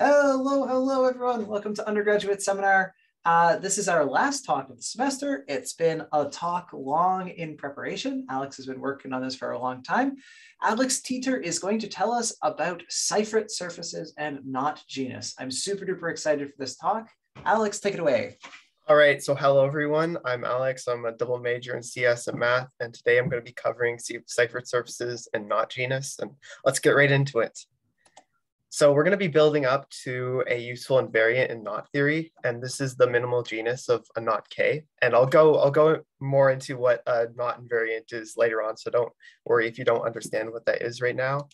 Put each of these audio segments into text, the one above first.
Hello, hello, everyone. Welcome to Undergraduate Seminar. Uh, this is our last talk of the semester. It's been a talk long in preparation. Alex has been working on this for a long time. Alex Teeter is going to tell us about Seifert surfaces and knot genus. I'm super duper excited for this talk. Alex, take it away. All right, so hello everyone. I'm Alex. I'm a double major in CS and math, and today I'm going to be covering Seifert surfaces and knot genus, and let's get right into it. So we're going to be building up to a useful invariant in knot theory, and this is the minimal genus of a knot K. And I'll go I'll go more into what a knot invariant is later on, so don't worry if you don't understand what that is right now.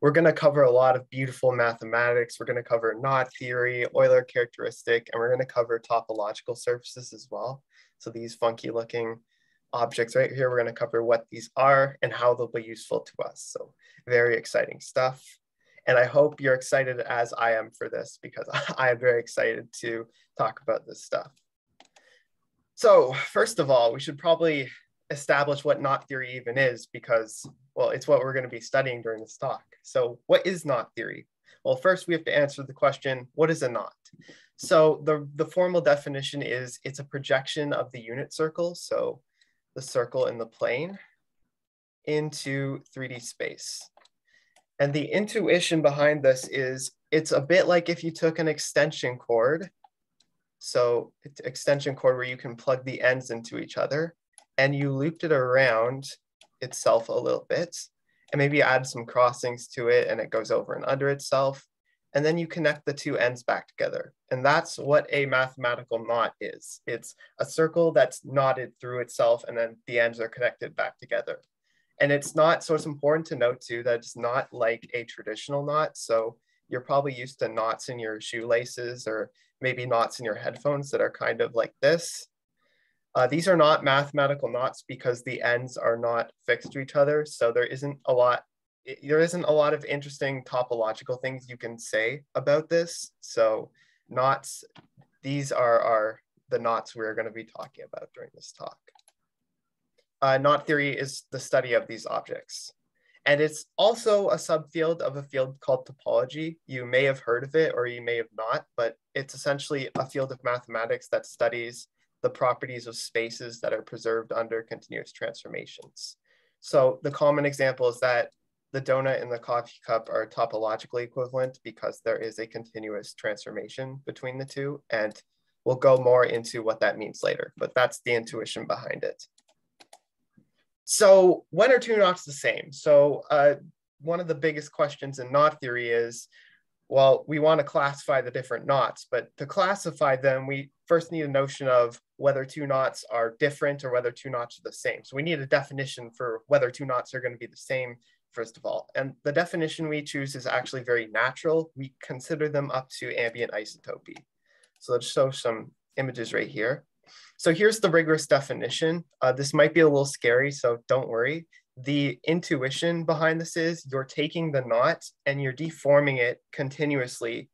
We're going to cover a lot of beautiful mathematics. We're going to cover knot theory, Euler characteristic, and we're going to cover topological surfaces as well. So these funky looking objects right here, we're going to cover what these are and how they'll be useful to us. So very exciting stuff. And I hope you're excited as I am for this because I am very excited to talk about this stuff. So first of all, we should probably establish what knot theory even is because, well, it's what we're going to be studying during this talk. So what is knot theory? Well, first we have to answer the question, what is a knot? So the, the formal definition is it's a projection of the unit circle, so the circle in the plane, into 3D space. And the intuition behind this is it's a bit like if you took an extension cord, so extension cord where you can plug the ends into each other, and you looped it around itself a little bit, and maybe add some crossings to it and it goes over and under itself. And then you connect the two ends back together. And that's what a mathematical knot is. It's a circle that's knotted through itself and then the ends are connected back together. And it's not, so it's important to note too, that it's not like a traditional knot. So you're probably used to knots in your shoelaces or maybe knots in your headphones that are kind of like this. Uh, these are not mathematical knots because the ends are not fixed to each other. So there isn't a lot, there isn't a lot of interesting topological things you can say about this. So knots, these are, are the knots we're gonna be talking about during this talk uh, knot theory is the study of these objects. And it's also a subfield of a field called topology. You may have heard of it or you may have not, but it's essentially a field of mathematics that studies the properties of spaces that are preserved under continuous transformations. So the common example is that the donut and the coffee cup are topologically equivalent because there is a continuous transformation between the two. And we'll go more into what that means later, but that's the intuition behind it. So when are two knots the same? So uh, one of the biggest questions in knot theory is, well, we want to classify the different knots, but to classify them, we first need a notion of whether two knots are different or whether two knots are the same. So we need a definition for whether two knots are going to be the same, first of all. And the definition we choose is actually very natural. We consider them up to ambient isotopy. So let's show some images right here. So here's the rigorous definition. Uh, this might be a little scary, so don't worry. The intuition behind this is you're taking the knot and you're deforming it continuously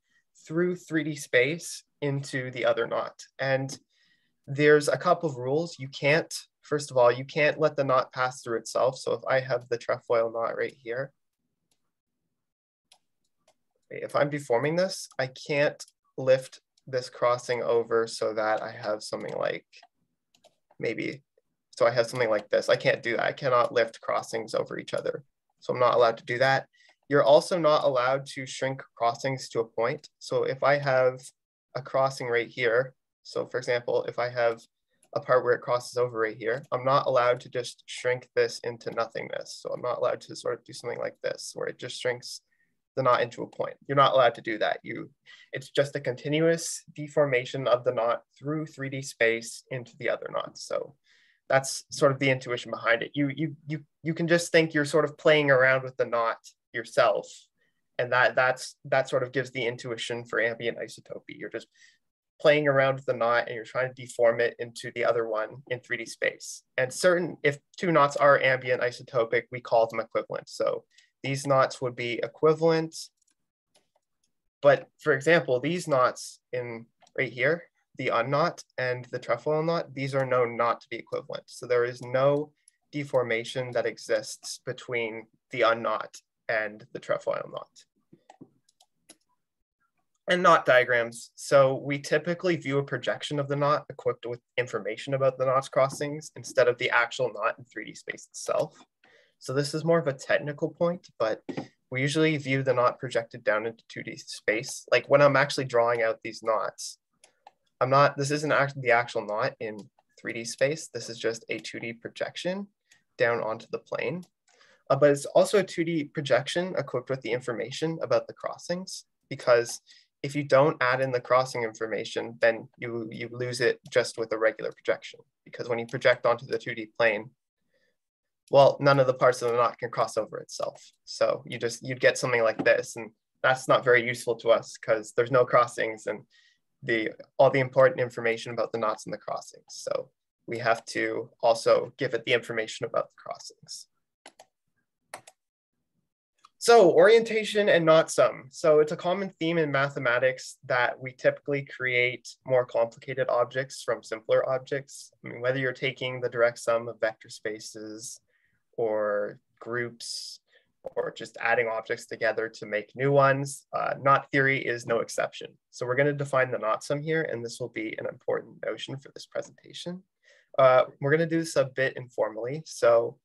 through 3D space into the other knot. And there's a couple of rules. You can't, first of all, you can't let the knot pass through itself. So if I have the trefoil knot right here, if I'm deforming this, I can't lift this crossing over so that I have something like maybe, so I have something like this. I can't do that. I cannot lift crossings over each other. So I'm not allowed to do that. You're also not allowed to shrink crossings to a point. So if I have a crossing right here, so for example, if I have a part where it crosses over right here, I'm not allowed to just shrink this into nothingness. So I'm not allowed to sort of do something like this, where it just shrinks the knot into a point. You're not allowed to do that. You, it's just a continuous deformation of the knot through 3D space into the other knot. So that's sort of the intuition behind it. You, you, you, you can just think you're sort of playing around with the knot yourself. And that, that's, that sort of gives the intuition for ambient isotopy. You're just playing around with the knot and you're trying to deform it into the other one in 3D space. And certain, if two knots are ambient isotopic, we call them equivalent. So these knots would be equivalent. But for example, these knots in right here, the unknot and the trefoil knot, these are known not to be equivalent. So there is no deformation that exists between the unknot and the trefoil knot. and knot diagrams. So we typically view a projection of the knot equipped with information about the knot's crossings instead of the actual knot in 3D space itself. So this is more of a technical point, but we usually view the knot projected down into 2D space. Like when I'm actually drawing out these knots, I'm not, this isn't actually the actual knot in 3D space. This is just a 2D projection down onto the plane. Uh, but it's also a 2D projection equipped with the information about the crossings because if you don't add in the crossing information, then you, you lose it just with a regular projection. Because when you project onto the 2D plane, well, none of the parts of the knot can cross over itself. So you just, you'd get something like this. And that's not very useful to us because there's no crossings and the all the important information about the knots and the crossings. So we have to also give it the information about the crossings. So orientation and knot sum. So it's a common theme in mathematics that we typically create more complicated objects from simpler objects. I mean, whether you're taking the direct sum of vector spaces or groups or just adding objects together to make new ones, uh, knot theory is no exception. So we're gonna define the knot sum here, and this will be an important notion for this presentation. Uh, we're gonna do this a bit informally. So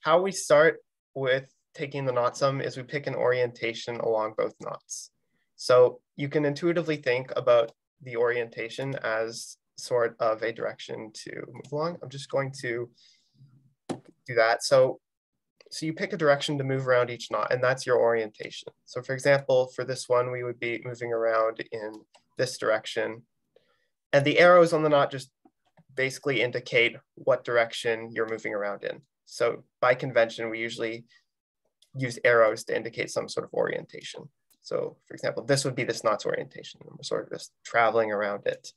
how we start with taking the knot sum is we pick an orientation along both knots. So you can intuitively think about the orientation as sort of a direction to move along. I'm just going to do that. So, so you pick a direction to move around each knot and that's your orientation. So for example, for this one, we would be moving around in this direction and the arrows on the knot just basically indicate what direction you're moving around in. So by convention, we usually use arrows to indicate some sort of orientation. So for example, this would be this knot's orientation. We're sort of just traveling around it.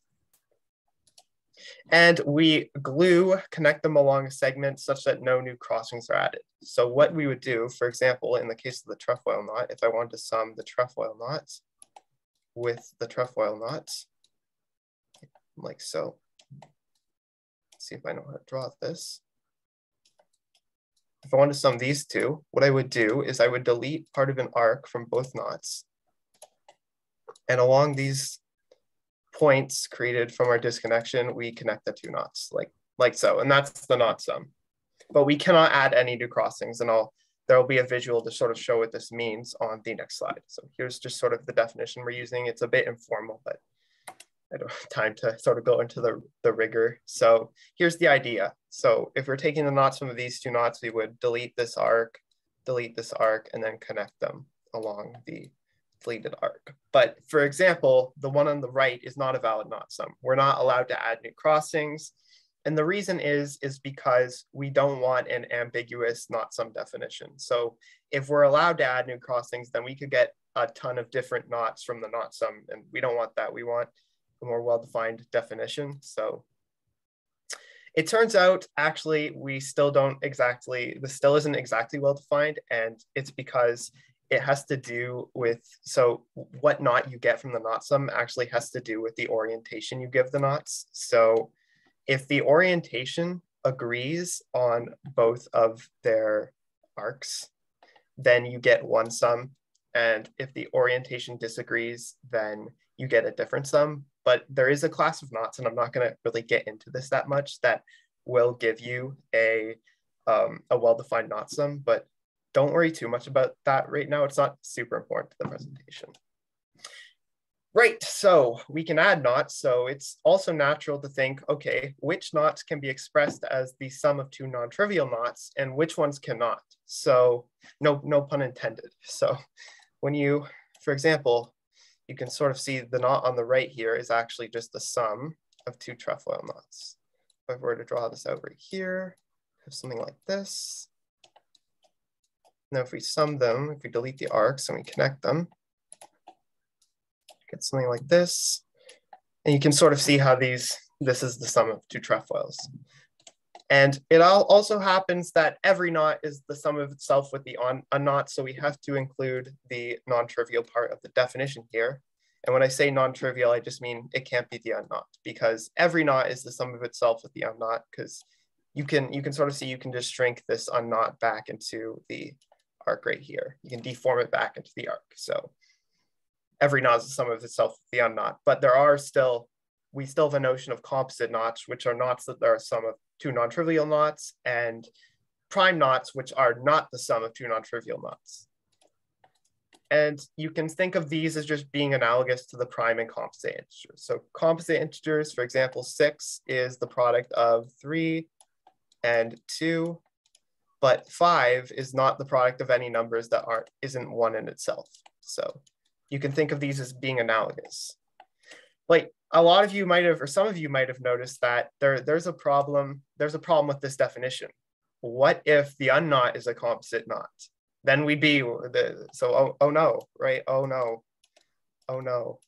And we glue, connect them along a segment such that no new crossings are added. So what we would do, for example, in the case of the trefoil knot, if I wanted to sum the trefoil knots with the trefoil knots, like so. Let's see if I know how to draw this if I want to sum these two, what I would do is I would delete part of an arc from both knots. And along these points created from our disconnection, we connect the two knots like, like so, and that's the knot sum. But we cannot add any new crossings and I'll, there will be a visual to sort of show what this means on the next slide. So here's just sort of the definition we're using. It's a bit informal, but I don't have time to sort of go into the, the rigor. So here's the idea. So if we're taking the knots from these two knots, we would delete this arc, delete this arc, and then connect them along the deleted arc. But for example, the one on the right is not a valid knot sum. We're not allowed to add new crossings. And the reason is, is because we don't want an ambiguous knot sum definition. So if we're allowed to add new crossings, then we could get a ton of different knots from the knot sum. And we don't want that. We want a more well-defined definition. So it turns out actually we still don't exactly, this still isn't exactly well-defined and it's because it has to do with, so what knot you get from the knot sum actually has to do with the orientation you give the knots. So if the orientation agrees on both of their arcs, then you get one sum. And if the orientation disagrees, then you get a different sum but there is a class of knots, and I'm not going to really get into this that much, that will give you a, um, a well-defined knot sum, but don't worry too much about that right now. It's not super important to the presentation. Right, so we can add knots. So it's also natural to think, okay, which knots can be expressed as the sum of two non-trivial knots and which ones cannot? So no, no pun intended. So when you, for example, you can sort of see the knot on the right here is actually just the sum of two trefoil knots. If I were to draw this out right here, have something like this. Now if we sum them, if we delete the arcs and we connect them, get something like this. And you can sort of see how these, this is the sum of two trefoils. And it all also happens that every knot is the sum of itself with the unknot. So we have to include the non-trivial part of the definition here. And when I say non-trivial, I just mean it can't be the unknot because every knot is the sum of itself with the unknot because you can you can sort of see you can just shrink this unknot back into the arc right here. You can deform it back into the arc. So every knot is the sum of itself the unknot. But there are still, we still have a notion of composite knots, which are knots that are a sum of two non-trivial knots, and prime knots, which are not the sum of two non-trivial knots. And you can think of these as just being analogous to the prime and composite integers. So composite integers, for example, six is the product of three and two, but five is not the product of any numbers that aren't isn't one in itself. So you can think of these as being analogous. Like a lot of you might have, or some of you might have noticed that there, there's a problem, there's a problem with this definition. What if the unknot is a composite knot? then we'd be the so oh, oh no right oh no oh no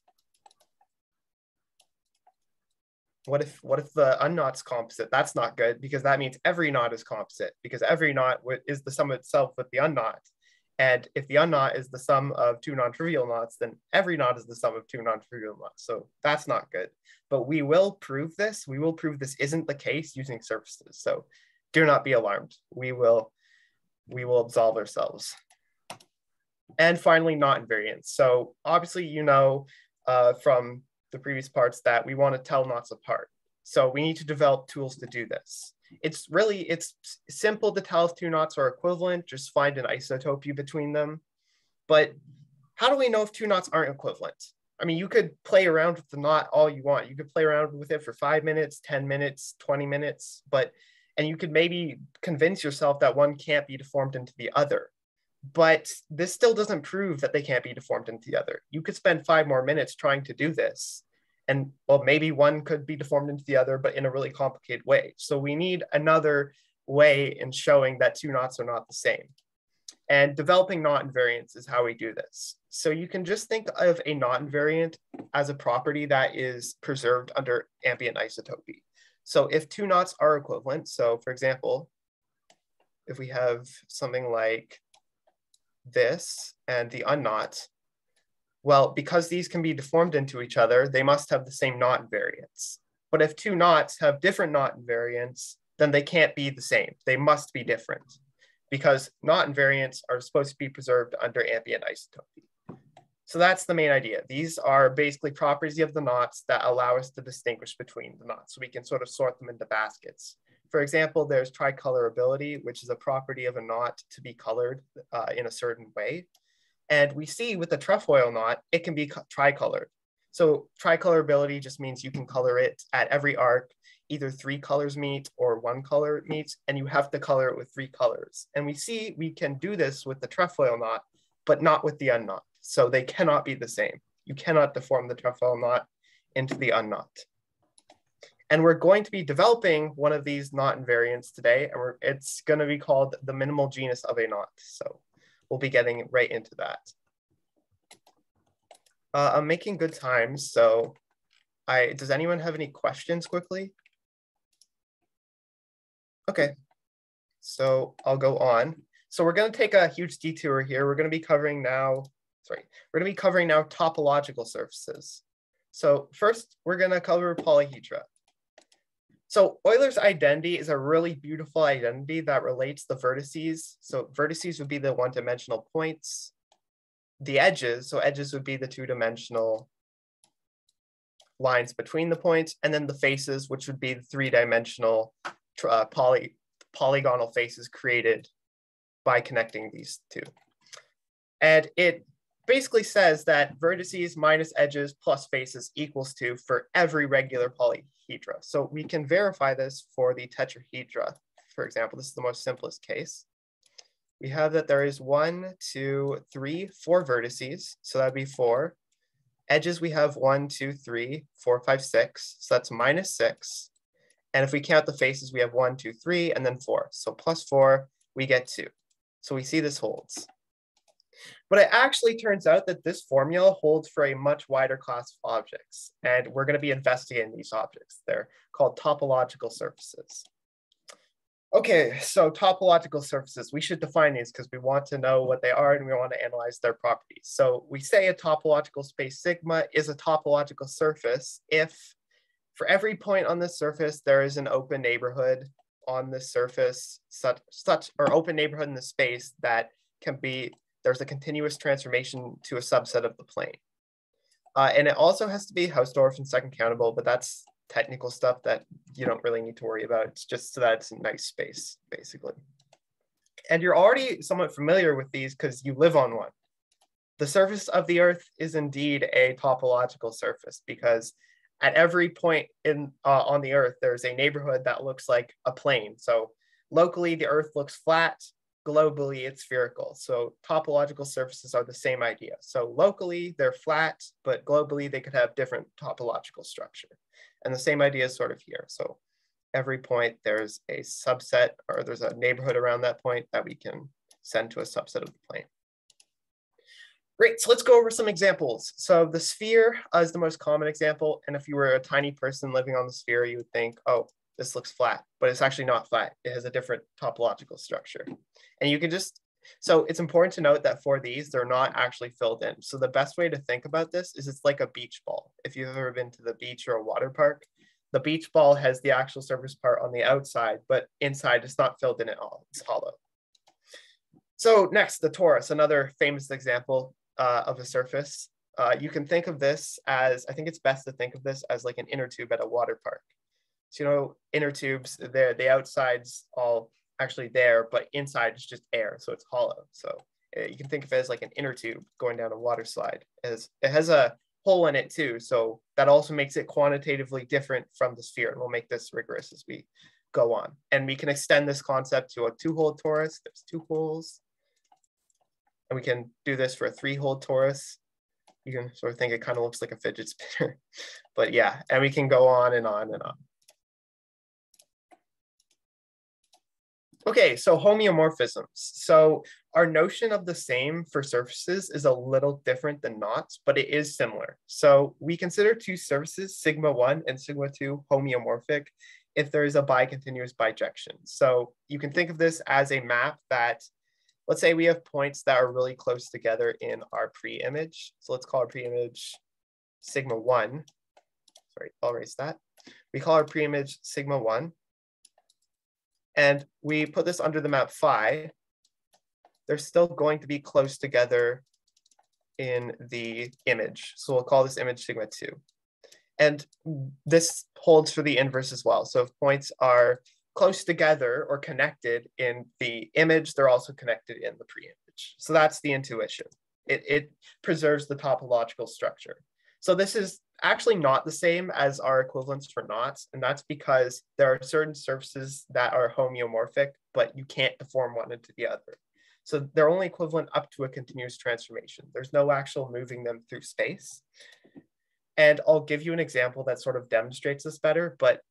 what if what if the unknot's composite? That's not good because that means every knot is composite because every knot is the sum itself with the unknot. And if the unknot is the sum of two non-trivial knots then every knot is the sum of two non-trivial knots. So that's not good. But we will prove this. We will prove this isn't the case using surfaces. So do not be alarmed. We will we will absolve ourselves. And finally, knot invariance. So obviously, you know uh, from the previous parts that we want to tell knots apart. So we need to develop tools to do this. It's really, it's simple to tell if two knots are equivalent, just find an isotopy between them. But how do we know if two knots aren't equivalent? I mean, you could play around with the knot all you want. You could play around with it for five minutes, 10 minutes, 20 minutes, but and you could maybe convince yourself that one can't be deformed into the other. But this still doesn't prove that they can't be deformed into the other. You could spend five more minutes trying to do this. And well, maybe one could be deformed into the other, but in a really complicated way. So we need another way in showing that two knots are not the same. And developing knot invariance is how we do this. So you can just think of a knot invariant as a property that is preserved under ambient isotopy. So if two knots are equivalent, so for example, if we have something like this and the unknot, well, because these can be deformed into each other, they must have the same knot invariants. But if two knots have different knot invariants, then they can't be the same. They must be different because knot invariants are supposed to be preserved under ambient isotopy. So that's the main idea. These are basically properties of the knots that allow us to distinguish between the knots. So we can sort of sort them into baskets. For example, there's tricolorability, which is a property of a knot to be colored uh, in a certain way. And we see with the trefoil knot, it can be tricolored. So tricolorability just means you can color it at every arc, either three colors meet or one color meets, and you have to color it with three colors. And we see we can do this with the trefoil knot, but not with the unknot. So they cannot be the same. You cannot deform the trefoil knot into the unknot. And we're going to be developing one of these knot invariants today, and it's going to be called the minimal genus of a knot. So we'll be getting right into that. Uh, I'm making good time, so I does anyone have any questions quickly? Okay, so I'll go on. So we're going to take a huge detour here. We're going to be covering now sorry, we're gonna be covering now topological surfaces. So first, we're gonna cover polyhedra. So Euler's identity is a really beautiful identity that relates the vertices. So vertices would be the one-dimensional points. The edges, so edges would be the two-dimensional lines between the points, and then the faces, which would be the three-dimensional uh, poly, polygonal faces created by connecting these two. And it basically says that vertices minus edges plus faces equals two for every regular polyhedra. So we can verify this for the tetrahedra. For example, this is the most simplest case. We have that there is one, two, three, four vertices. So that'd be four. Edges, we have one, two, three, four, five, six. So that's minus six. And if we count the faces, we have one, two, three, and then four. So plus four, we get two. So we see this holds. But it actually turns out that this formula holds for a much wider class of objects. And we're going to be investigating these objects. They're called topological surfaces. Okay, so topological surfaces, we should define these because we want to know what they are and we want to analyze their properties. So we say a topological space sigma is a topological surface if for every point on the surface, there is an open neighborhood on the surface, such, such or open neighborhood in the space that can be there's a continuous transformation to a subset of the plane. Uh, and it also has to be Hausdorff and second countable, but that's technical stuff that you don't really need to worry about. It's just so that it's a nice space, basically. And you're already somewhat familiar with these because you live on one. The surface of the Earth is indeed a topological surface because at every point in uh, on the Earth, there's a neighborhood that looks like a plane. So locally, the Earth looks flat. Globally, it's spherical. So topological surfaces are the same idea. So locally, they're flat, but globally, they could have different topological structure. And the same idea is sort of here. So every point, there's a subset or there's a neighborhood around that point that we can send to a subset of the plane. Great, so let's go over some examples. So the sphere uh, is the most common example. And if you were a tiny person living on the sphere, you would think, oh, this looks flat, but it's actually not flat. It has a different topological structure. And you can just, so it's important to note that for these, they're not actually filled in. So the best way to think about this is it's like a beach ball. If you've ever been to the beach or a water park, the beach ball has the actual surface part on the outside, but inside it's not filled in at all, it's hollow. So next, the torus, another famous example uh, of a surface. Uh, you can think of this as, I think it's best to think of this as like an inner tube at a water park. So, you know, inner tubes, the, the outside's all actually there, but inside is just air, so it's hollow. So uh, you can think of it as like an inner tube going down a water slide. It has, it has a hole in it too, so that also makes it quantitatively different from the sphere, and we'll make this rigorous as we go on. And we can extend this concept to a two-hole torus. There's two holes and we can do this for a three-hole torus. You can sort of think it kind of looks like a fidget spinner, but yeah, and we can go on and on and on. Okay, so homeomorphisms. So our notion of the same for surfaces is a little different than not, but it is similar. So we consider two surfaces, sigma 1 and sigma 2, homeomorphic if there is a bicontinuous bijection. So you can think of this as a map that let's say we have points that are really close together in our pre-image. So let's call our pre-image sigma one. Sorry, I'll erase that. We call our pre-image sigma one. And we put this under the map phi. They're still going to be close together in the image. So we'll call this image sigma two. And this holds for the inverse as well. So if points are close together or connected in the image, they're also connected in the pre-image. So that's the intuition. It, it preserves the topological structure. So this is actually not the same as our equivalents for knots, and that's because there are certain surfaces that are homeomorphic, but you can't deform one into the other. So they're only equivalent up to a continuous transformation. There's no actual moving them through space. And I'll give you an example that sort of demonstrates this better, but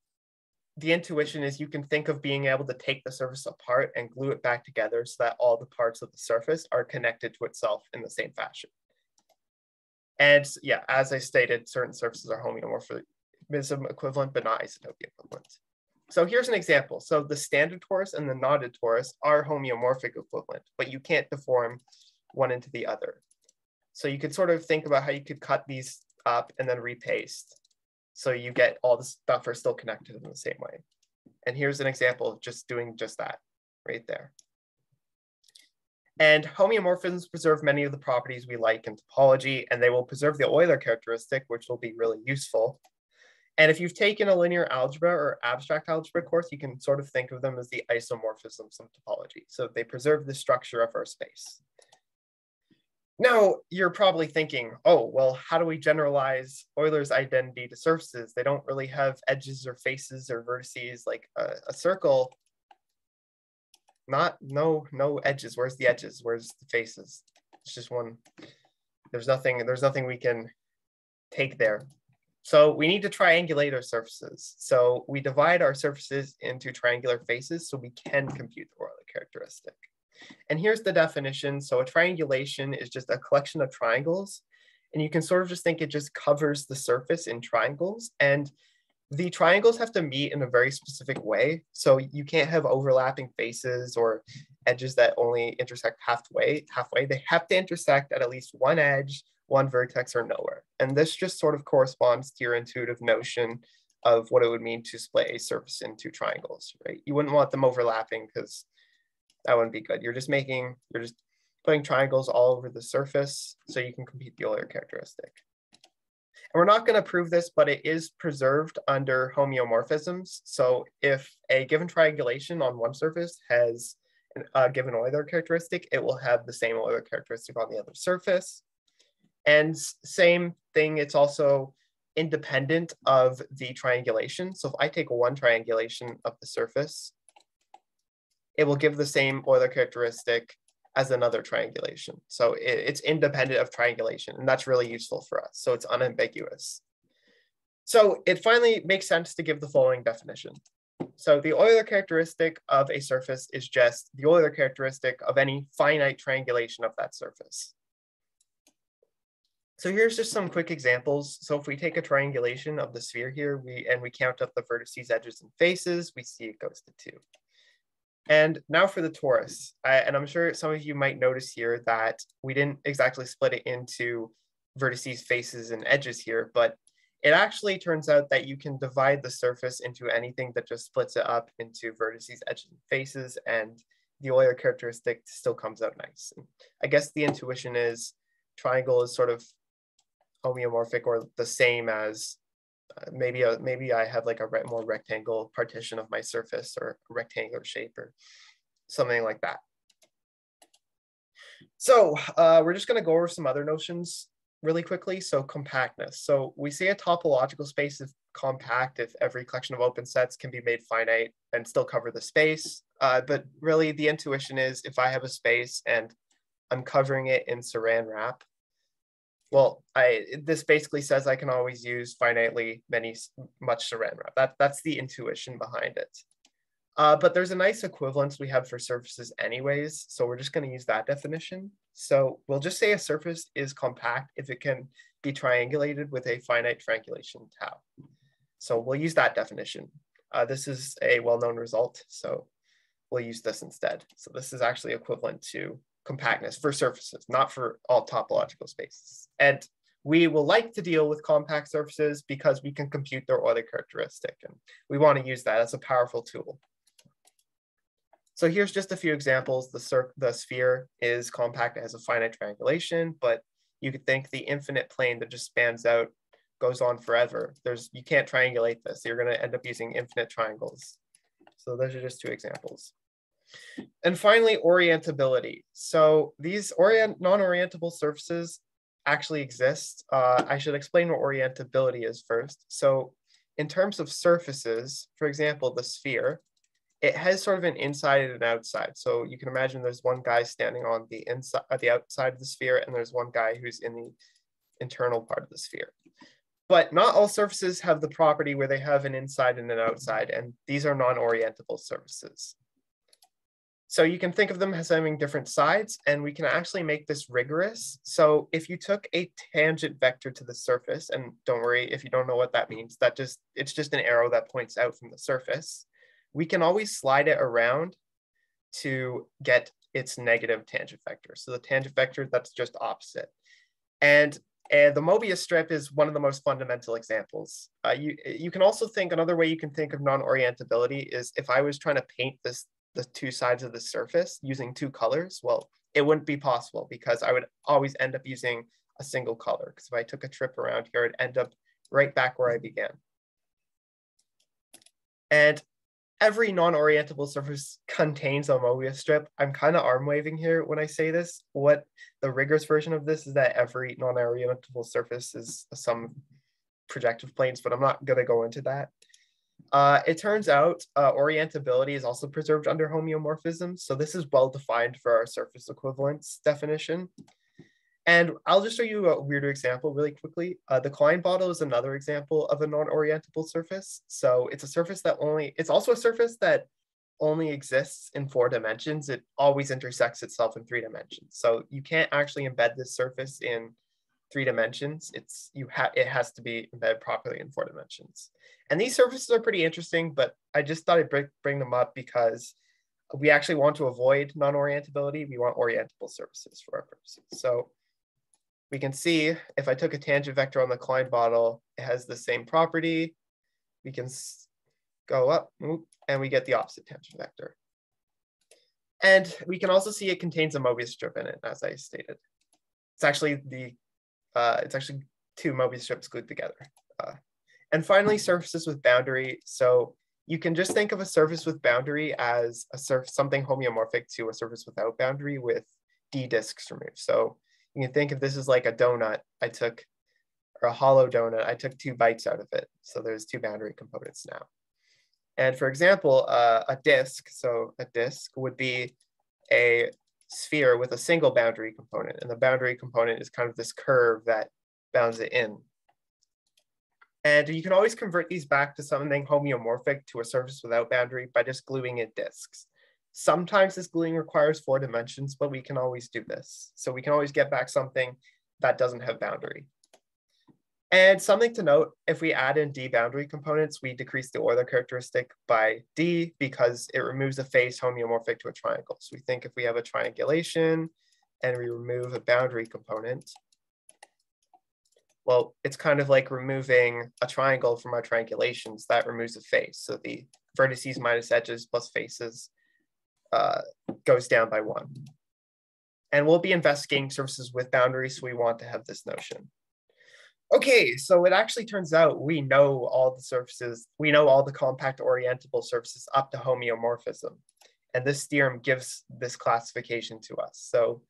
the intuition is you can think of being able to take the surface apart and glue it back together so that all the parts of the surface are connected to itself in the same fashion. And yeah, as I stated, certain surfaces are homeomorphism equivalent, but not isotopy equivalent. So here's an example. So the standard torus and the knotted torus are homeomorphic equivalent, but you can't deform one into the other. So you could sort of think about how you could cut these up and then repaste. So you get all the stuff are still connected in the same way. And here's an example of just doing just that right there. And homeomorphisms preserve many of the properties we like in topology, and they will preserve the Euler characteristic, which will be really useful. And if you've taken a linear algebra or abstract algebra course, you can sort of think of them as the isomorphisms of topology. So they preserve the structure of our space. Now, you're probably thinking, oh, well, how do we generalize Euler's identity to surfaces? They don't really have edges or faces or vertices like a, a circle. Not, no, no edges. Where's the edges? Where's the faces? It's just one. There's nothing, there's nothing we can take there. So we need to triangulate our surfaces. So we divide our surfaces into triangular faces so we can compute the Euler characteristic. And here's the definition. So a triangulation is just a collection of triangles. And you can sort of just think it just covers the surface in triangles. And the triangles have to meet in a very specific way. So you can't have overlapping faces or edges that only intersect halfway. Halfway, they have to intersect at at least one edge, one vertex, or nowhere. And this just sort of corresponds to your intuitive notion of what it would mean to split a surface into triangles, right? You wouldn't want them overlapping because that wouldn't be good. You're just making, you're just putting triangles all over the surface so you can compute the Euler characteristic. We're not going to prove this, but it is preserved under homeomorphisms. So if a given triangulation on one surface has a given Euler characteristic, it will have the same Euler characteristic on the other surface. And same thing, it's also independent of the triangulation. So if I take one triangulation of the surface, it will give the same Euler characteristic as another triangulation. So it, it's independent of triangulation, and that's really useful for us. So it's unambiguous. So it finally makes sense to give the following definition. So the Euler characteristic of a surface is just the Euler characteristic of any finite triangulation of that surface. So here's just some quick examples. So if we take a triangulation of the sphere here we and we count up the vertices, edges, and faces, we see it goes to two. And now for the torus. I, and I'm sure some of you might notice here that we didn't exactly split it into vertices, faces, and edges here, but it actually turns out that you can divide the surface into anything that just splits it up into vertices, edges, and faces, and the Euler characteristic still comes out nice. And I guess the intuition is triangle is sort of homeomorphic or the same as uh, maybe a, maybe I have like a re more rectangle partition of my surface or rectangular shape or something like that. So uh, we're just going to go over some other notions really quickly. So compactness. So we say a topological space is compact if every collection of open sets can be made finite and still cover the space. Uh, but really the intuition is if I have a space and I'm covering it in saran wrap, well, I this basically says I can always use finitely many much saran wrap. That that's the intuition behind it. Uh, but there's a nice equivalence we have for surfaces anyways, so we're just going to use that definition. So we'll just say a surface is compact if it can be triangulated with a finite triangulation tau. So we'll use that definition. Uh, this is a well-known result, so we'll use this instead. So this is actually equivalent to compactness for surfaces, not for all topological spaces. And we will like to deal with compact surfaces because we can compute their Euler characteristic. And we want to use that as a powerful tool. So here's just a few examples. The, the sphere is compact, it has a finite triangulation, but you could think the infinite plane that just spans out goes on forever. There's You can't triangulate this. You're going to end up using infinite triangles. So those are just two examples. And finally, orientability. So these orient non-orientable surfaces actually exist. Uh, I should explain what orientability is first. So in terms of surfaces, for example, the sphere, it has sort of an inside and an outside. So you can imagine there's one guy standing on the inside, the outside of the sphere, and there's one guy who's in the internal part of the sphere. But not all surfaces have the property where they have an inside and an outside, and these are non-orientable surfaces. So you can think of them as having different sides and we can actually make this rigorous. So if you took a tangent vector to the surface, and don't worry if you don't know what that means, that just it's just an arrow that points out from the surface, we can always slide it around to get its negative tangent vector. So the tangent vector, that's just opposite. And and the Mobius strip is one of the most fundamental examples. Uh, you, you can also think, another way you can think of non-orientability is if I was trying to paint this the two sides of the surface using two colors, well, it wouldn't be possible because I would always end up using a single color. Because if I took a trip around here, it'd end up right back where I began. And every non-orientable surface contains a Mobius strip. I'm kind of arm waving here when I say this. What the rigorous version of this is that every non-orientable surface is sum projective planes, but I'm not going to go into that. Uh, it turns out uh, orientability is also preserved under homeomorphism. So this is well defined for our surface equivalence definition. And I'll just show you a weirder example really quickly. Uh, the Klein bottle is another example of a non-orientable surface. So it's a surface that only, it's also a surface that only exists in four dimensions. It always intersects itself in three dimensions. So you can't actually embed this surface in three dimensions. It's you have it has to be embedded properly in four dimensions. And these surfaces are pretty interesting, but I just thought I'd bring, bring them up because we actually want to avoid non-orientability. We want orientable surfaces for our purposes. So we can see if I took a tangent vector on the Klein bottle, it has the same property. We can go up and we get the opposite tangent vector. And we can also see it contains a Mobius strip in it, as I stated. It's actually the uh, it's actually two Mobius strips glued together. Uh, and finally, surfaces with boundary. So you can just think of a surface with boundary as a surf something homeomorphic to a surface without boundary with d disks removed. So you can think of this as like a donut. I took, or a hollow donut, I took two bites out of it. So there's two boundary components now. And for example, uh, a disk, so a disk would be a sphere with a single boundary component. And the boundary component is kind of this curve that bounds it in. And you can always convert these back to something homeomorphic to a surface without boundary by just gluing in disks. Sometimes this gluing requires four dimensions, but we can always do this. So we can always get back something that doesn't have boundary. And something to note, if we add in D boundary components, we decrease the Euler characteristic by D because it removes a face homeomorphic to a triangle. So we think if we have a triangulation and we remove a boundary component, well, it's kind of like removing a triangle from our triangulations that removes a face. So the vertices minus edges plus faces uh, goes down by one. And we'll be investigating surfaces with boundaries, so we want to have this notion. Okay, so it actually turns out we know all the surfaces, we know all the compact orientable surfaces up to homeomorphism. And this theorem gives this classification to us. So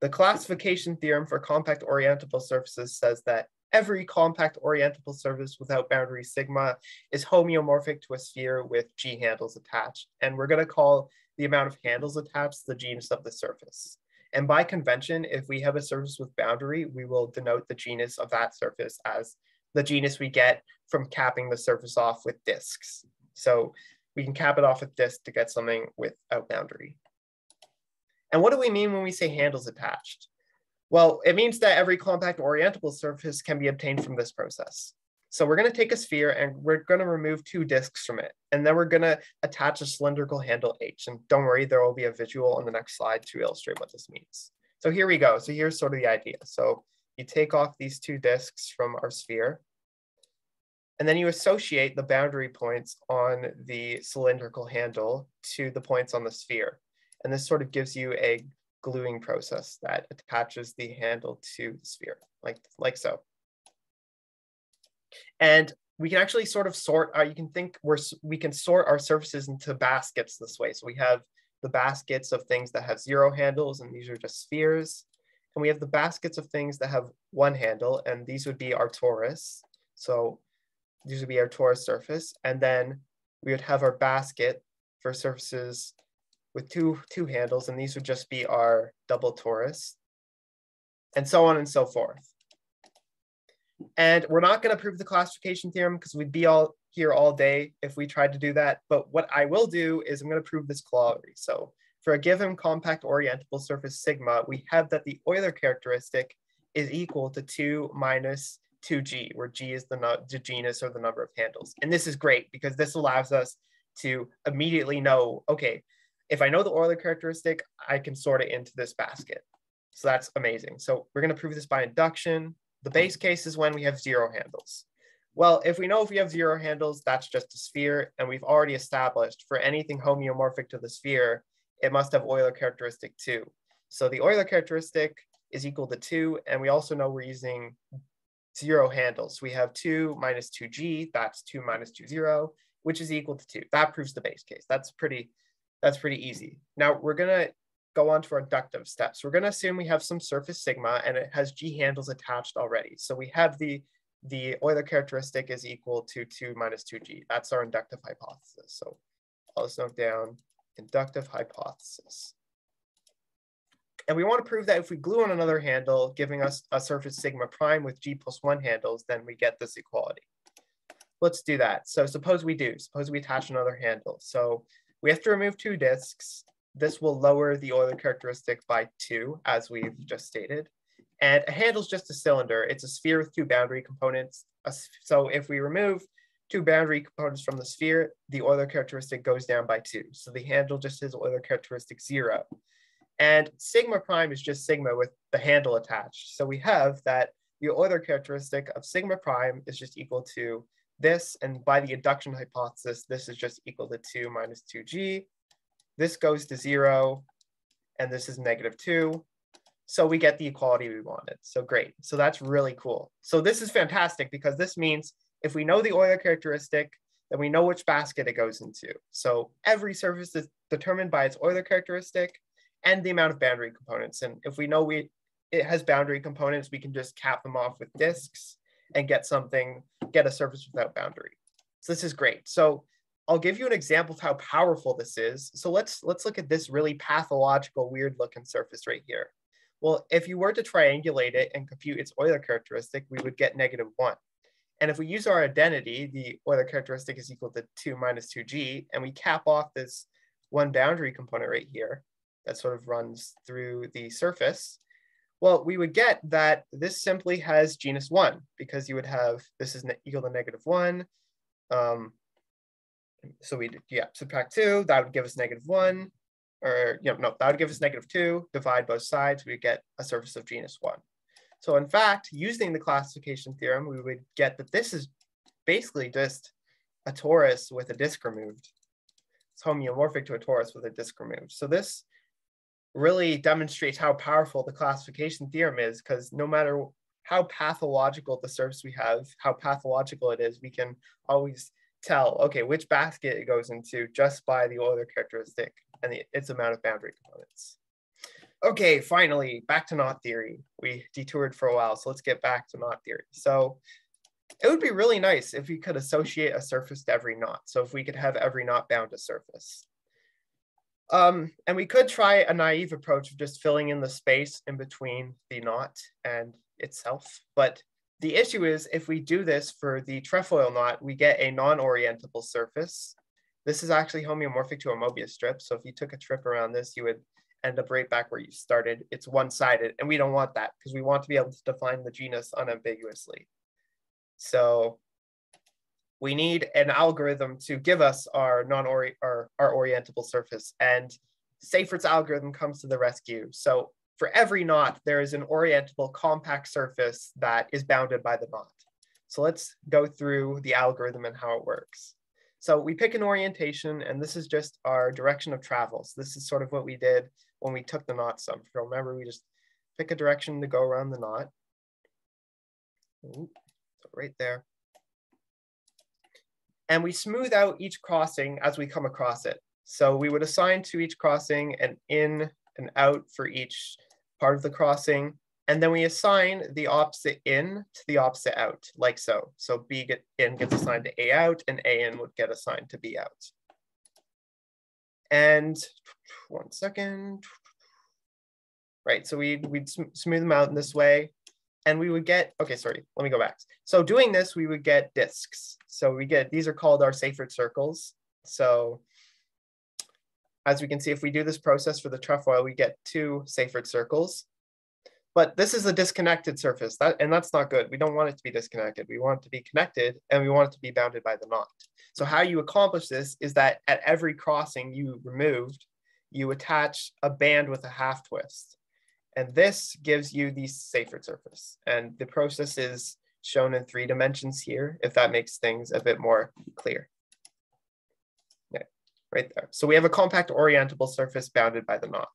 the classification theorem for compact orientable surfaces says that every compact orientable surface without boundary sigma is homeomorphic to a sphere with G handles attached. And we're gonna call the amount of handles attached the genus of the surface. And by convention, if we have a surface with boundary, we will denote the genus of that surface as the genus we get from capping the surface off with disks. So we can cap it off with disk to get something without boundary. And what do we mean when we say handles attached? Well, it means that every compact orientable surface can be obtained from this process. So we're going to take a sphere and we're going to remove two disks from it. And then we're going to attach a cylindrical handle H. And don't worry, there will be a visual on the next slide to illustrate what this means. So here we go. So here's sort of the idea. So you take off these two disks from our sphere, and then you associate the boundary points on the cylindrical handle to the points on the sphere. And this sort of gives you a gluing process that attaches the handle to the sphere, like, like so. And we can actually sort of sort, uh, you can think we're, we can sort our surfaces into baskets this way. So we have the baskets of things that have zero handles, and these are just spheres. And we have the baskets of things that have one handle, and these would be our torus. So these would be our torus surface. And then we would have our basket for surfaces with two, two handles, and these would just be our double torus, and so on and so forth. And we're not going to prove the classification theorem because we'd be all here all day if we tried to do that. But what I will do is I'm going to prove this corollary. So for a given compact orientable surface sigma, we have that the Euler characteristic is equal to 2 minus 2g, where g is the, the genus or the number of handles. And this is great because this allows us to immediately know, okay, if I know the Euler characteristic, I can sort it into this basket. So that's amazing. So we're going to prove this by induction. The base case is when we have zero handles. Well, if we know if we have zero handles, that's just a sphere. And we've already established for anything homeomorphic to the sphere, it must have Euler characteristic two. So the Euler characteristic is equal to two. And we also know we're using zero handles. We have two minus two G, that's two minus two zero, which is equal to two. That proves the base case. That's pretty, that's pretty easy. Now we're gonna go on to our inductive steps. We're gonna assume we have some surface sigma and it has G handles attached already. So we have the, the Euler characteristic is equal to two minus two G. That's our inductive hypothesis. So I'll just note down inductive hypothesis. And we want to prove that if we glue on another handle, giving us a surface sigma prime with G plus one handles, then we get this equality. Let's do that. So suppose we do, suppose we attach another handle. So we have to remove two disks. This will lower the Euler characteristic by two, as we've just stated. And a handle is just a cylinder. It's a sphere with two boundary components. So if we remove two boundary components from the sphere, the Euler characteristic goes down by two. So the handle just has Euler characteristic zero. And sigma prime is just sigma with the handle attached. So we have that the Euler characteristic of sigma prime is just equal to this, and by the induction hypothesis, this is just equal to 2 minus 2g. This goes to 0, and this is negative 2. So we get the equality we wanted. So great. So that's really cool. So this is fantastic because this means if we know the Euler characteristic, then we know which basket it goes into. So every surface is determined by its Euler characteristic and the amount of boundary components. And if we know we it has boundary components, we can just cap them off with disks and get something, get a surface without boundary. So this is great. So I'll give you an example of how powerful this is. So let's let's look at this really pathological, weird looking surface right here. Well, if you were to triangulate it and compute its Euler characteristic, we would get negative one. And if we use our identity, the Euler characteristic is equal to two minus two G, and we cap off this one boundary component right here that sort of runs through the surface, well, we would get that this simply has genus one because you would have, this is equal to negative one. Um, so we, yeah, subtract two, that would give us negative one or you know, no, that would give us negative two, divide both sides, we get a surface of genus one. So in fact, using the classification theorem, we would get that this is basically just a torus with a disk removed. It's homeomorphic to a torus with a disk removed. So this really demonstrates how powerful the classification theorem is because no matter how pathological the surface we have, how pathological it is, we can always tell, okay, which basket it goes into just by the Euler characteristic and the, its amount of boundary components. Okay, finally, back to knot theory. We detoured for a while, so let's get back to knot theory. So it would be really nice if we could associate a surface to every knot. So if we could have every knot bound to surface. Um, and we could try a naive approach of just filling in the space in between the knot and itself. But the issue is if we do this for the trefoil knot, we get a non-orientable surface this is actually homeomorphic to a Mobius strip. So if you took a trip around this, you would end up right back where you started. It's one-sided, and we don't want that because we want to be able to define the genus unambiguously. So we need an algorithm to give us our non-ori our, our orientable surface. And Seifert's algorithm comes to the rescue. So for every knot, there is an orientable compact surface that is bounded by the knot. So let's go through the algorithm and how it works. So we pick an orientation and this is just our direction of travel. So this is sort of what we did when we took the knot sum. Remember, we just pick a direction to go around the knot. Ooh, right there. And we smooth out each crossing as we come across it. So we would assign to each crossing an in and out for each part of the crossing. And then we assign the opposite in to the opposite out, like so. So B get in gets assigned to A out, and A in would get assigned to B out. And one second. Right, so we, we'd smooth them out in this way. And we would get, okay, sorry, let me go back. So doing this, we would get disks. So we get, these are called our Seifert circles. So as we can see, if we do this process for the trefoil, we get two Seifert circles. But this is a disconnected surface, that, and that's not good. We don't want it to be disconnected. We want it to be connected, and we want it to be bounded by the knot. So how you accomplish this is that at every crossing you removed, you attach a band with a half twist. And this gives you the Seifert surface. And the process is shown in three dimensions here, if that makes things a bit more clear. Right there. So we have a compact orientable surface bounded by the knot.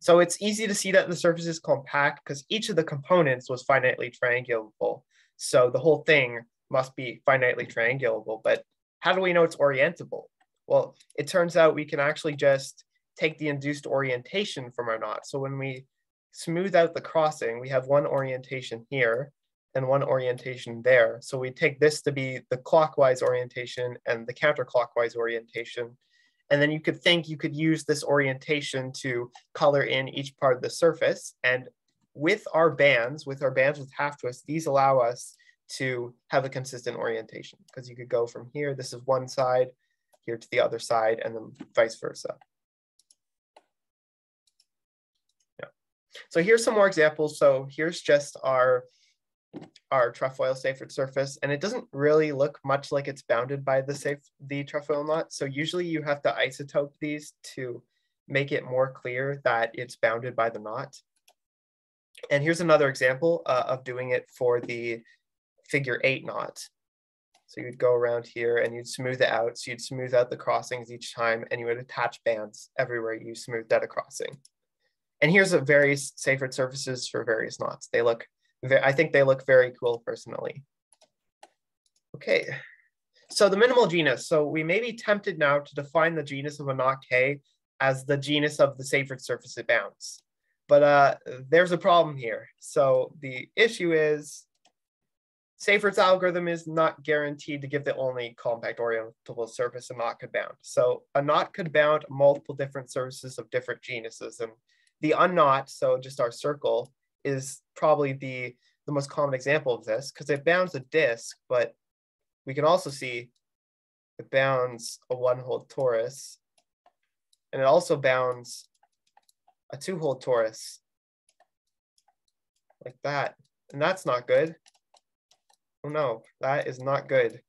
So it's easy to see that the surface is compact because each of the components was finitely triangulable. So the whole thing must be finitely triangulable, but how do we know it's orientable? Well, it turns out we can actually just take the induced orientation from our knot. So when we smooth out the crossing, we have one orientation here and one orientation there. So we take this to be the clockwise orientation and the counterclockwise orientation. And then you could think you could use this orientation to color in each part of the surface. And with our bands, with our bands with half twists, these allow us to have a consistent orientation because you could go from here, this is one side, here to the other side, and then vice versa. Yeah. So here's some more examples. So here's just our our trefoil Seifert surface, and it doesn't really look much like it's bounded by the safe the trefoil knot. So usually you have to isotope these to make it more clear that it's bounded by the knot. And here's another example uh, of doing it for the figure eight knot. So you'd go around here and you'd smooth it out. So you'd smooth out the crossings each time and you would attach bands everywhere you smoothed out a crossing. And here's a various Seifert surfaces for various knots. They look, I think they look very cool personally. Okay, so the minimal genus. So we may be tempted now to define the genus of a knot K as the genus of the Seifert surface it bounds. But uh, there's a problem here. So the issue is Seifert's algorithm is not guaranteed to give the only compact orientable surface a knot could bound. So a knot could bound multiple different surfaces of different genuses. And the unknot, so just our circle, is probably the, the most common example of this because it bounds a disk, but we can also see it bounds a one-hole torus, and it also bounds a two-hole torus, like that. And that's not good. Oh no, that is not good.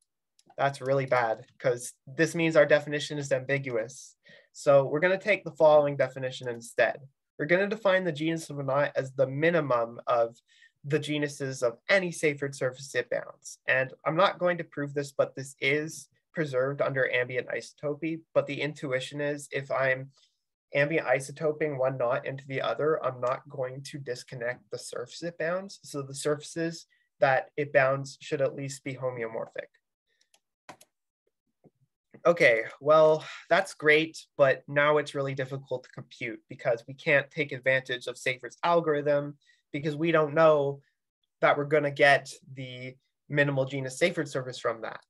That's really bad because this means our definition is ambiguous. So we're going to take the following definition instead. We're going to define the genus of a knot as the minimum of the genuses of any Seifert surface it bounds. And I'm not going to prove this, but this is preserved under ambient isotopy. But the intuition is if I'm ambient isotoping one knot into the other, I'm not going to disconnect the surface it bounds. So the surfaces that it bounds should at least be homeomorphic. Okay, well, that's great, but now it's really difficult to compute because we can't take advantage of Seifert's algorithm because we don't know that we're gonna get the minimal genus Seifert surface from that.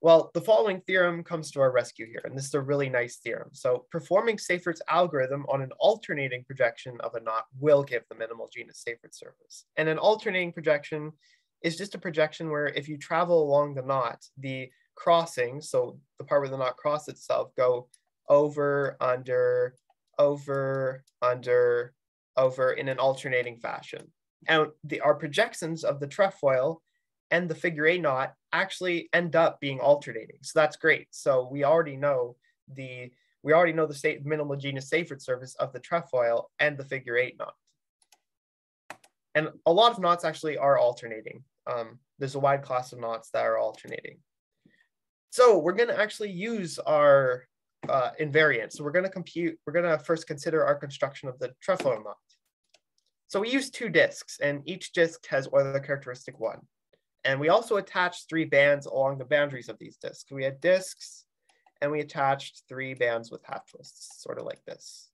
Well, the following theorem comes to our rescue here, and this is a really nice theorem. So performing Seifert's algorithm on an alternating projection of a knot will give the minimal genus Seifert surface. And an alternating projection is just a projection where if you travel along the knot, the crossing, so the part where the knot crosses itself, go over, under, over, under, over in an alternating fashion. And the, our projections of the trefoil and the figure eight knot actually end up being alternating. So that's great. So we already know the we already know the state minimal genus Seifert surface of the trefoil and the figure eight knot. And a lot of knots actually are alternating. Um, there's a wide class of knots that are alternating. So we're going to actually use our uh, invariant. So we're going to compute, we're going to first consider our construction of the trefoil knot. So we use two disks and each disk has Euler characteristic one. And we also attached three bands along the boundaries of these disks. We had disks and we attached three bands with half twists, sort of like this.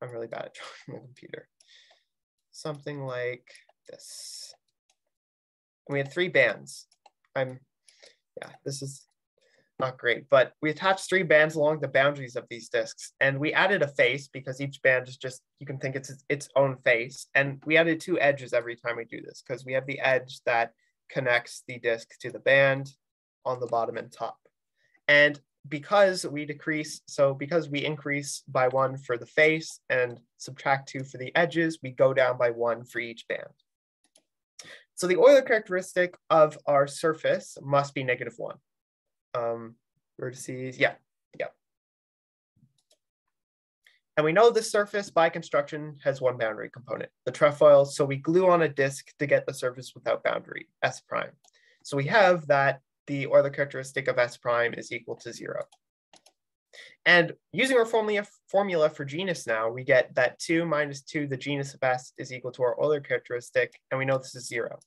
I'm really bad at drawing the computer. Something like this. And we had three bands. I'm, yeah, this is not great, but we attached three bands along the boundaries of these disks and we added a face because each band is just, you can think it's its own face. And we added two edges every time we do this because we have the edge that connects the disk to the band on the bottom and top. And because we decrease, so because we increase by one for the face and subtract two for the edges, we go down by one for each band. So the Euler characteristic of our surface must be negative one um, vertices, yeah, yeah. And we know the surface by construction has one boundary component, the trefoil. So we glue on a disk to get the surface without boundary, S prime. So we have that the Euler characteristic of S prime is equal to zero. And using our formula, formula for genus now, we get that 2 minus 2, the genus of S, is equal to our Euler characteristic, and we know this is 0.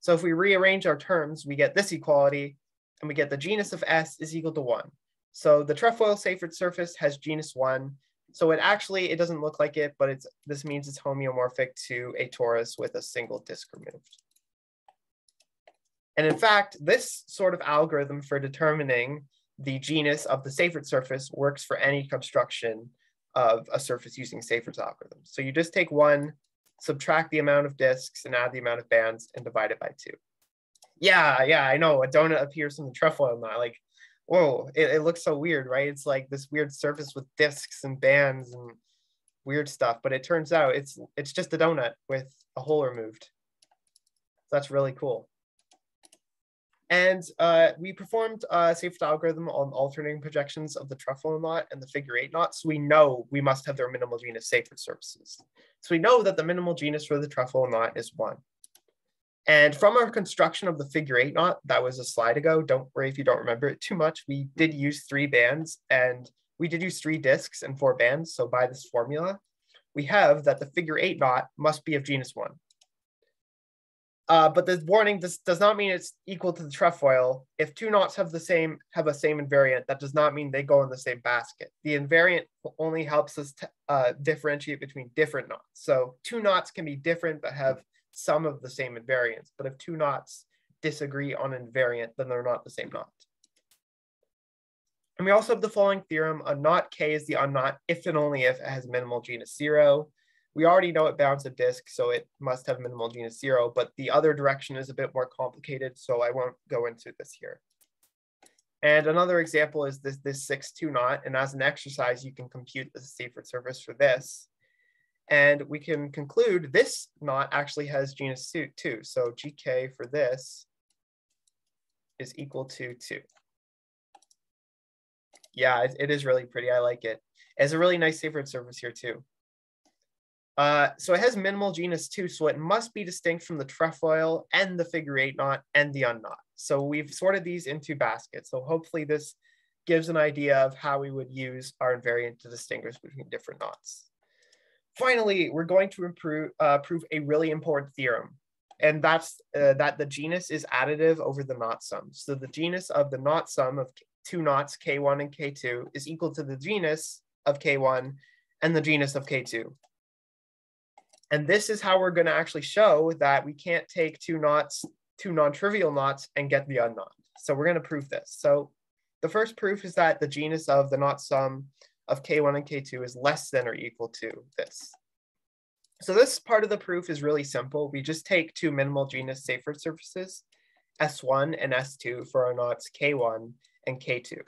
So if we rearrange our terms, we get this equality, and we get the genus of S is equal to one. So the trefoil Seifert surface has genus one. So it actually, it doesn't look like it, but it's this means it's homeomorphic to a torus with a single disk removed. And in fact, this sort of algorithm for determining the genus of the Seifert surface works for any construction of a surface using Seifert's algorithm. So you just take one, subtract the amount of disks and add the amount of bands and divide it by two yeah, yeah, I know. A donut appears from the trefoil knot. Like, whoa, it, it looks so weird, right? It's like this weird surface with discs and bands and weird stuff. But it turns out it's it's just a donut with a hole removed. That's really cool. And uh, we performed a Seifert algorithm on alternating projections of the trefoil knot and the figure eight knot. So we know we must have their minimal genus Seifert surfaces. So we know that the minimal genus for the trefoil knot is one. And from our construction of the figure eight knot, that was a slide ago. Don't worry if you don't remember it too much. We did use three bands and we did use three disks and four bands. So by this formula, we have that the figure eight knot must be of genus one. Uh, but the warning, this does not mean it's equal to the trefoil. If two knots have the same have a same invariant, that does not mean they go in the same basket. The invariant only helps us uh, differentiate between different knots. So two knots can be different but have some of the same invariants. But if two knots disagree on invariant, then they're not the same knot. And we also have the following theorem, a knot K is the unknot if and only if it has minimal genus zero. We already know it bounds a disk, so it must have minimal genus zero, but the other direction is a bit more complicated, so I won't go into this here. And another example is this, this 6-2 knot, and as an exercise, you can compute the Seifert surface for this. And we can conclude this knot actually has genus 2, so GK for this is equal to 2 yeah, it, it is really pretty. I like it. It has a really nice Seifert surface here too. Uh, so it has minimal genus too, so it must be distinct from the trefoil and the figure eight knot and the unknot. So we've sorted these into baskets. So hopefully this gives an idea of how we would use our invariant to distinguish between different knots. Finally, we're going to improve, uh, prove a really important theorem, and that's uh, that the genus is additive over the knot sum. So the genus of the knot sum of two knots, K1 and K2, is equal to the genus of K1 and the genus of K2. And this is how we're going to actually show that we can't take two knots, two non-trivial knots and get the unknot. So we're going to prove this. So the first proof is that the genus of the knot sum of K1 and K2 is less than or equal to this. So this part of the proof is really simple. We just take two minimal genus Seifert surfaces, S1 and S2 for our knots K1 and K2.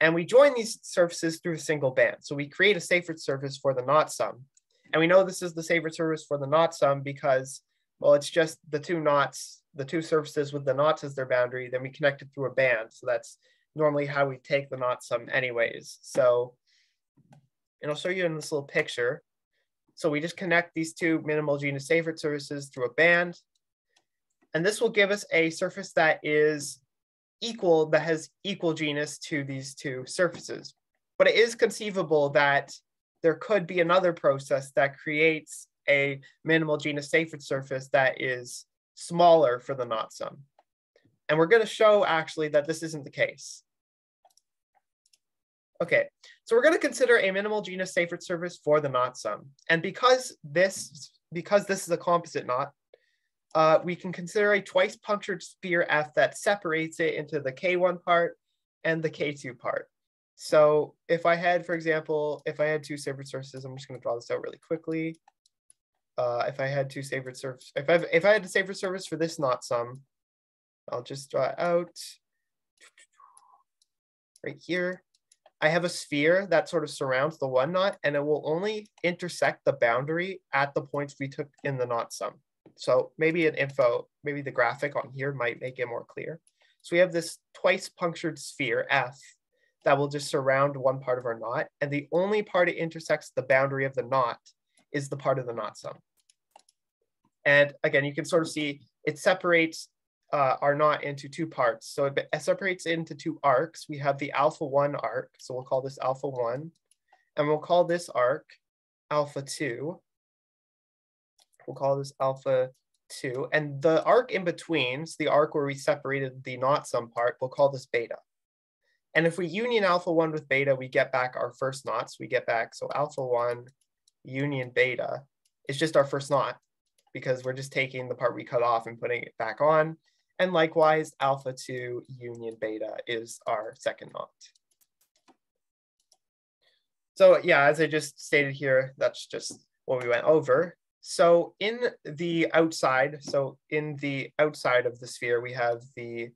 And we join these surfaces through a single band. So we create a Seifert surface for the knot sum. And we know this is the Seifert surface for the knot sum because, well, it's just the two knots, the two surfaces with the knots as their boundary, then we connect it through a band. So that's normally how we take the knot sum anyways. So, and I'll show you in this little picture. So we just connect these two minimal genus Seifert surfaces through a band. And this will give us a surface that is equal that has equal genus to these two surfaces. But it is conceivable that there could be another process that creates a minimal genus Seifert surface that is smaller for the knot sum. And we're going to show actually that this isn't the case. Okay, so we're going to consider a minimal genus Seifert surface for the knot sum. And because this, because this is a composite knot, uh, we can consider a twice punctured sphere F that separates it into the K1 part and the K2 part. So if I had, for example, if I had two Seifert surfaces, I'm just going to draw this out really quickly. Uh, if I had two Seifert surfaces, if I if I had a Seifert surface for this knot sum, I'll just draw it out right here. I have a sphere that sort of surrounds the one knot, and it will only intersect the boundary at the points we took in the knot sum. So maybe an info, maybe the graphic on here might make it more clear. So we have this twice punctured sphere, F, that will just surround one part of our knot. And the only part it intersects the boundary of the knot is the part of the knot sum. And again, you can sort of see it separates uh, our knot into two parts. So it separates into two arcs. We have the alpha one arc. So we'll call this alpha one. And we'll call this arc alpha two. We'll call this alpha 2. And the arc in between, so the arc where we separated the knot sum part, we'll call this beta. And if we union alpha 1 with beta, we get back our first knots. We get back, so alpha 1 union beta is just our first knot because we're just taking the part we cut off and putting it back on. And likewise, alpha 2 union beta is our second knot. So yeah, as I just stated here, that's just what we went over. So in the outside, so in the outside of the sphere, we have the,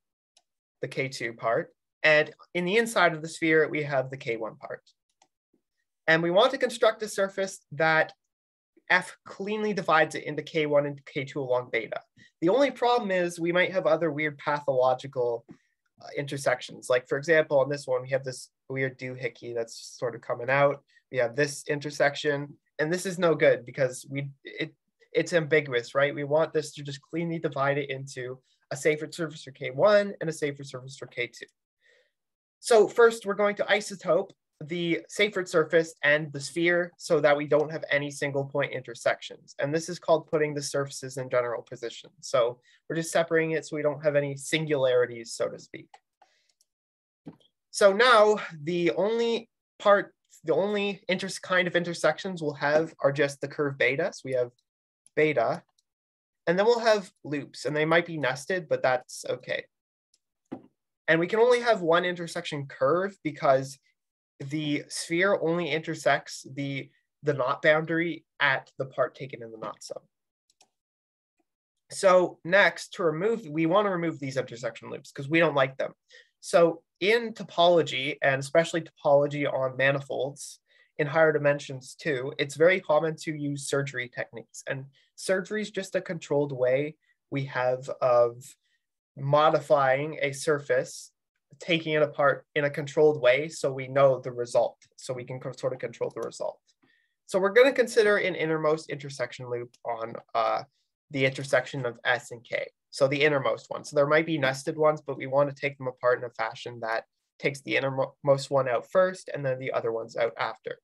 the K2 part. And in the inside of the sphere, we have the K1 part. And we want to construct a surface that F cleanly divides it into K1 and K2 along beta. The only problem is we might have other weird pathological uh, intersections. Like for example, on this one, we have this weird doohickey that's sort of coming out. We have this intersection and this is no good because we it it's ambiguous, right? We want this to just cleanly divide it into a Seifert surface for K1 and a Seifert surface for K2. So first we're going to isotope the Seifert surface and the sphere so that we don't have any single point intersections. And this is called putting the surfaces in general position. So we're just separating it so we don't have any singularities, so to speak. So now the only part, the only kind of intersections we'll have are just the curve beta. So we have beta, and then we'll have loops, and they might be nested, but that's okay. And we can only have one intersection curve because the sphere only intersects the, the knot boundary at the part taken in the knot sum. So next, to remove, we want to remove these intersection loops because we don't like them. So in topology, and especially topology on manifolds, in higher dimensions too, it's very common to use surgery techniques. And surgery is just a controlled way we have of modifying a surface taking it apart in a controlled way so we know the result, so we can sort of control the result. So we're going to consider an innermost intersection loop on uh, the intersection of S and K. So the innermost one. So there might be nested ones, but we want to take them apart in a fashion that takes the innermost one out first and then the other ones out after.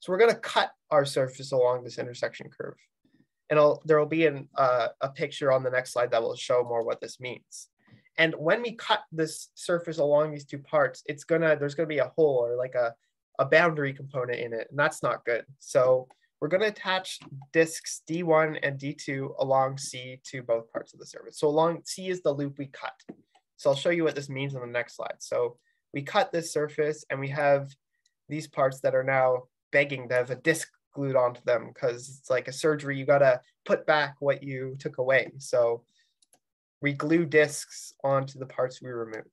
So we're going to cut our surface along this intersection curve. And there will be an, uh, a picture on the next slide that will show more what this means. And when we cut this surface along these two parts, it's gonna, there's gonna be a hole or like a, a boundary component in it, and that's not good. So we're gonna attach disks D1 and D2 along C to both parts of the surface. So along C is the loop we cut. So I'll show you what this means on the next slide. So we cut this surface and we have these parts that are now begging to have a disc glued onto them because it's like a surgery, you gotta put back what you took away. So we glue discs onto the parts we removed.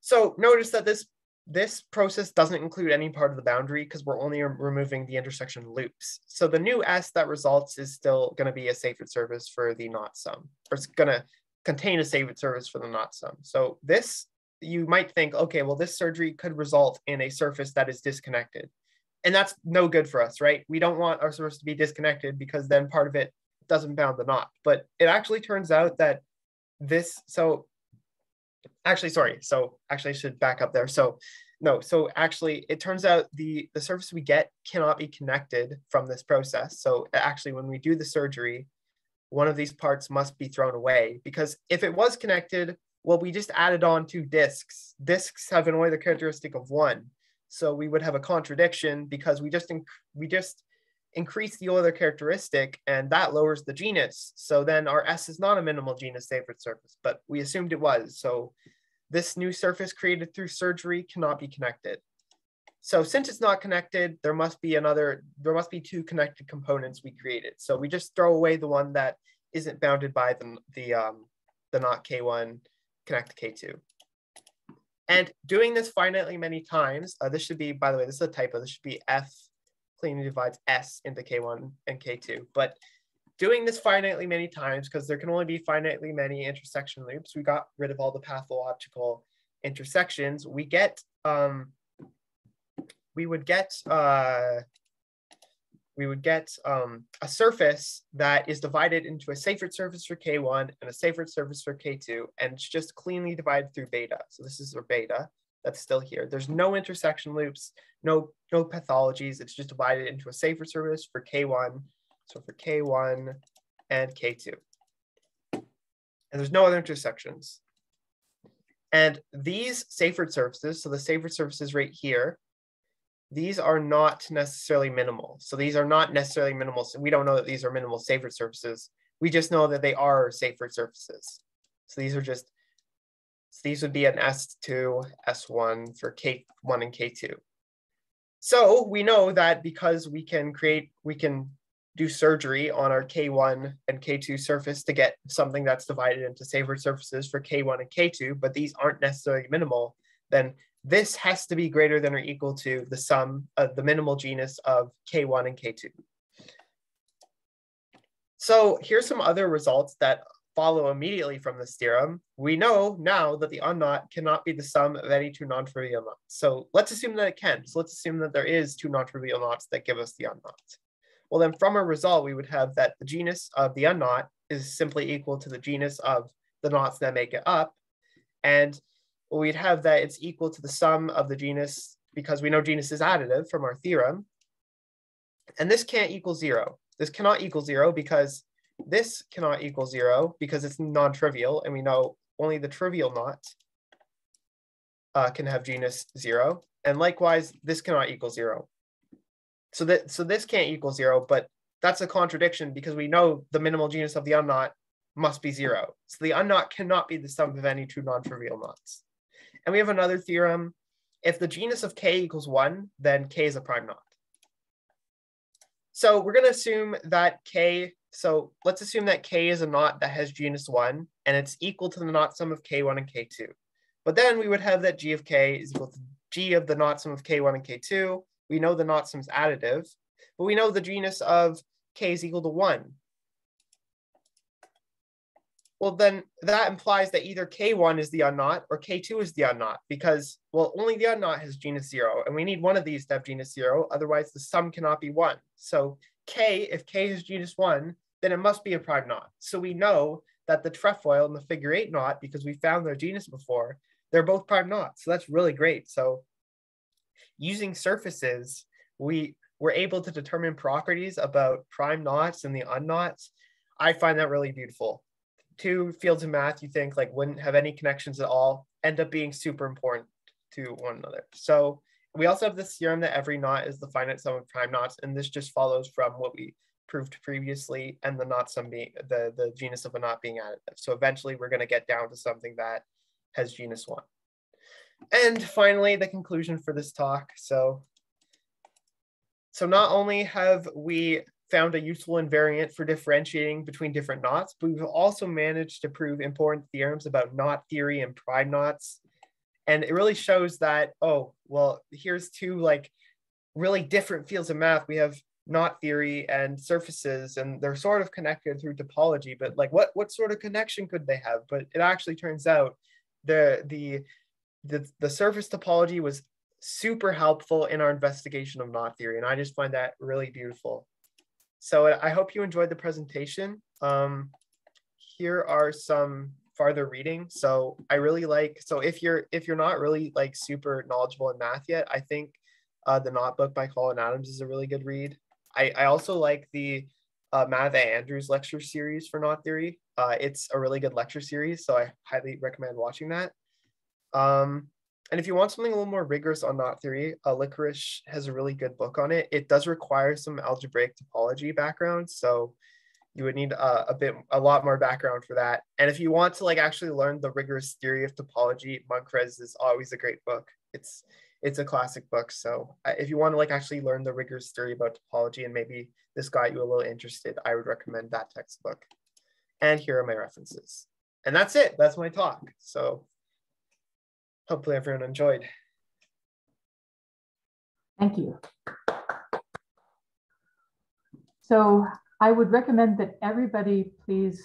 So notice that this, this process doesn't include any part of the boundary because we're only removing the intersection loops. So the new S that results is still going to be a Seifert surface for the knot sum, or it's going to contain a Seifert surface for the knot sum. So this, you might think, okay, well, this surgery could result in a surface that is disconnected. And that's no good for us, right? We don't want our surface to be disconnected because then part of it doesn't bound the knot. But it actually turns out that this, so actually, sorry. So actually I should back up there. So no, so actually it turns out the, the surface we get cannot be connected from this process. So actually when we do the surgery, one of these parts must be thrown away because if it was connected, well, we just added on two disks. Disks have an Euler characteristic of one. So we would have a contradiction because we just, we just increase the Euler characteristic and that lowers the genus. So then our S is not a minimal genus Seifert surface, but we assumed it was. So this new surface created through surgery cannot be connected. So since it's knot connected, there must be another, there must be two connected components we created. So we just throw away the one that isn't bounded by the, the, um, the not K1 connect K2. And doing this finitely many times, uh, this should be, by the way, this is a typo, this should be F cleanly divides S into K1 and K2. But doing this finitely many times, because there can only be finitely many intersection loops, we got rid of all the pathological intersections. We get, um, we would get, uh, we would get um, a surface that is divided into a Seifert surface for K1 and a Seifert surface for K2, and it's just cleanly divided through beta. So this is our beta that's still here. There's no intersection loops, no, no pathologies. It's just divided into a Seifert surface for K1. So for K1 and K2. And there's no other intersections. And these Seifert surfaces, so the Seifert surfaces right here, these are not necessarily minimal. So these are not necessarily minimal. So we don't know that these are minimal Seifert surfaces. We just know that they are Seifert surfaces. So these are just so these would be an S2, S1 for K1 and K2. So we know that because we can create, we can do surgery on our K1 and K2 surface to get something that's divided into Seifert surfaces for K1 and K2, but these aren't necessarily minimal, then this has to be greater than or equal to the sum of the minimal genus of K1 and K2. So here's some other results that follow immediately from this theorem, we know now that the unknot cannot be the sum of any two non-trivial knots. So let's assume that it can. So let's assume that there is two non-trivial knots that give us the unknot. Well, then from our result, we would have that the genus of the unknot is simply equal to the genus of the knots that make it up. And we'd have that it's equal to the sum of the genus because we know genus is additive from our theorem. And this can't equal zero. This cannot equal zero because this cannot equal zero because it's non-trivial and we know only the trivial knot uh, can have genus zero. And likewise, this cannot equal zero. So that so this can't equal zero, but that's a contradiction because we know the minimal genus of the unknot must be zero. So the unknot cannot be the sum of any two non-trivial knots. And we have another theorem. If the genus of k equals one, then k is a prime knot. So we're going to assume that k, so let's assume that k is a knot that has genus one, and it's equal to the knot sum of k1 and k2. But then we would have that g of k is equal to g of the knot sum of k1 and k2. We know the knot sum is additive, but we know the genus of k is equal to one well, then that implies that either K1 is the unknot or K2 is the unknot because, well, only the unknot has genus zero and we need one of these to have genus zero. Otherwise the sum cannot be one. So K, if K is genus one, then it must be a prime knot. So we know that the trefoil and the figure eight knot, because we found their genus before, they're both prime knots. So that's really great. So using surfaces, we were able to determine properties about prime knots and the unknots. I find that really beautiful two fields of math you think like wouldn't have any connections at all end up being super important to one another. So we also have this theorem that every knot is the finite sum of prime knots, and this just follows from what we proved previously and the knot sum being the, the genus of a knot being additive. So eventually we're going to get down to something that has genus one. And finally, the conclusion for this talk. So, so not only have we found a useful invariant for differentiating between different knots, but we've also managed to prove important theorems about knot theory and prime knots. And it really shows that, oh, well, here's two like really different fields of math. We have knot theory and surfaces, and they're sort of connected through topology, but like what, what sort of connection could they have? But it actually turns out the, the, the, the surface topology was super helpful in our investigation of knot theory. And I just find that really beautiful. So I hope you enjoyed the presentation. Um, here are some farther reading. So I really like, so if you're, if you're not really like super knowledgeable in math yet, I think uh, the Knot book by Colin Adams is a really good read. I, I also like the uh, Andrews lecture series for knot theory. Uh, it's a really good lecture series, so I highly recommend watching that. Um, and if you want something a little more rigorous on knot theory, uh, Lickorish has a really good book on it. It does require some algebraic topology background, so you would need a, a bit, a lot more background for that. And if you want to like actually learn the rigorous theory of topology, Munkres is always a great book. It's it's a classic book. So uh, if you want to like actually learn the rigorous theory about topology and maybe this got you a little interested, I would recommend that textbook. And here are my references. And that's it. That's my talk. So hopefully everyone enjoyed. Thank you. So I would recommend that everybody please